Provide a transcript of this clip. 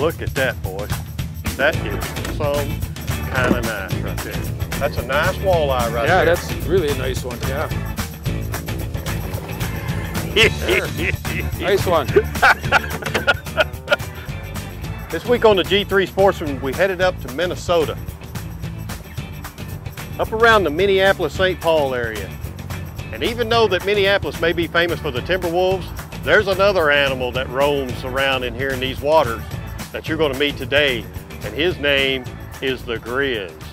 Look at that, boys. That is some kind of nice right there. That's a nice walleye right yeah, there. that's really a nice one. Yeah, nice one. This week on the G3 Sportsman, we headed up to Minnesota. Up around the Minneapolis-St. Paul area. And even though that Minneapolis may be famous for the Timberwolves, there's another animal that roams around in here in these waters that you're gonna meet today. And his name is the Grizz.